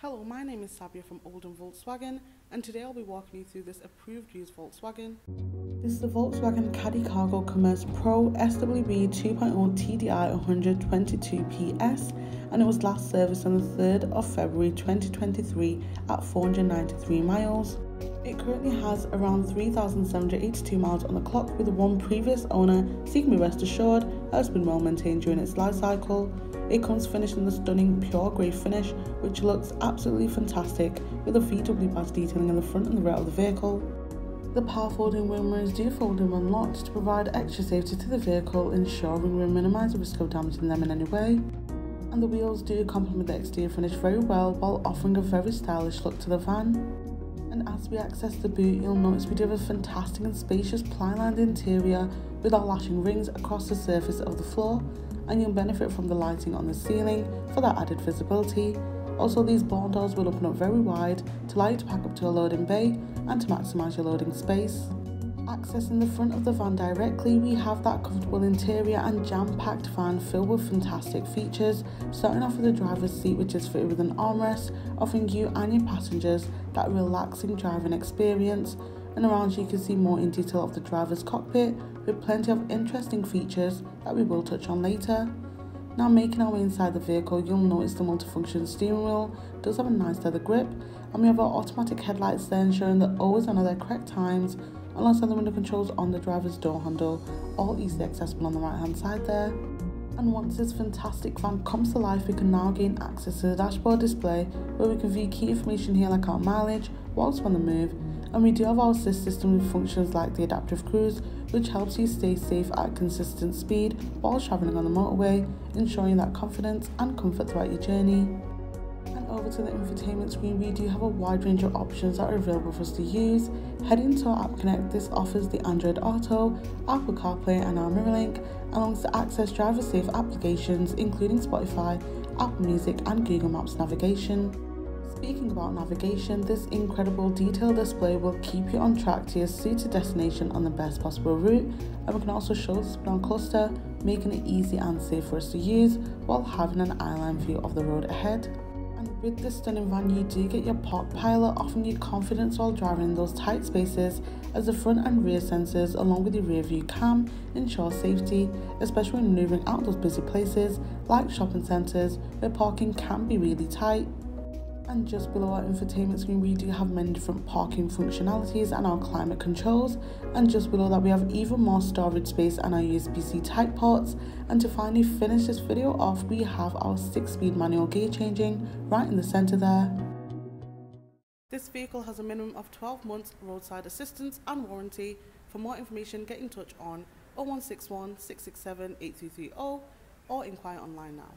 Hello, my name is Sabia from Oldham Volkswagen and today I'll be walking you through this approved used Volkswagen. This is the Volkswagen Caddy Cargo Commerce Pro SWB 2.0 TDI 122 PS and it was last serviced on the 3rd of February 2023 at 493 miles. It currently has around 3,782 miles on the clock with one previous owner, so you can be rest assured it has been well maintained during its life cycle. It comes finished in the stunning pure grey finish, which looks absolutely fantastic with a VW badge detailing in the front and the rear of the vehicle. The power folding wing mirrors do fold in when locked to provide extra safety to the vehicle, ensuring we minimise the risk of damaging them in any way. And the wheels do complement the exterior finish very well while offering a very stylish look to the van. And as we access the boot, you'll notice we do have a fantastic and spacious ply-lined interior with our lashing rings across the surface of the floor and you'll benefit from the lighting on the ceiling for that added visibility. Also, these barn doors will open up very wide to allow you to pack up to a loading bay and to maximise your loading space. Accessing the front of the van directly, we have that comfortable interior and jam-packed van filled with fantastic features, starting off with the driver's seat which is fitted with an armrest, offering you and your passengers that relaxing driving experience and around you can see more in detail of the driver's cockpit with plenty of interesting features that we will touch on later. Now making our way inside the vehicle, you'll notice the multifunction steering wheel does have a nice leather grip and we have our automatic headlights there ensuring that always on their correct times alongside the window controls on the driver's door handle, all easily accessible on the right hand side there. And once this fantastic van comes to life, we can now gain access to the dashboard display where we can view key information here like our mileage, whilst on the move, and we do have our assist system with functions like the adaptive cruise, which helps you stay safe at consistent speed while travelling on the motorway, ensuring that confidence and comfort throughout your journey. Over to the infotainment screen, we do have a wide range of options that are available for us to use. Heading to our App Connect, this offers the Android Auto, Apple CarPlay and our MirrorLink, along to access driver safe applications including Spotify, Apple Music and Google Maps navigation. Speaking about navigation, this incredible detailed display will keep you on track to your suited destination on the best possible route and we can also show the on cluster, making it easy and safe for us to use while having an eyeline view of the road ahead. With this stunning van, you do get your park pilot, offering you confidence while driving in those tight spaces as the front and rear sensors along with the rear view cam ensure safety, especially when maneuvering out those busy places like shopping centres where parking can be really tight. And just below our infotainment screen, we do have many different parking functionalities and our climate controls. And just below that, we have even more storage space and our USB-C type ports. And to finally finish this video off, we have our 6-speed manual gear changing right in the center there. This vehicle has a minimum of 12 months roadside assistance and warranty. For more information, get in touch on 0161 667 8330 or inquire online now.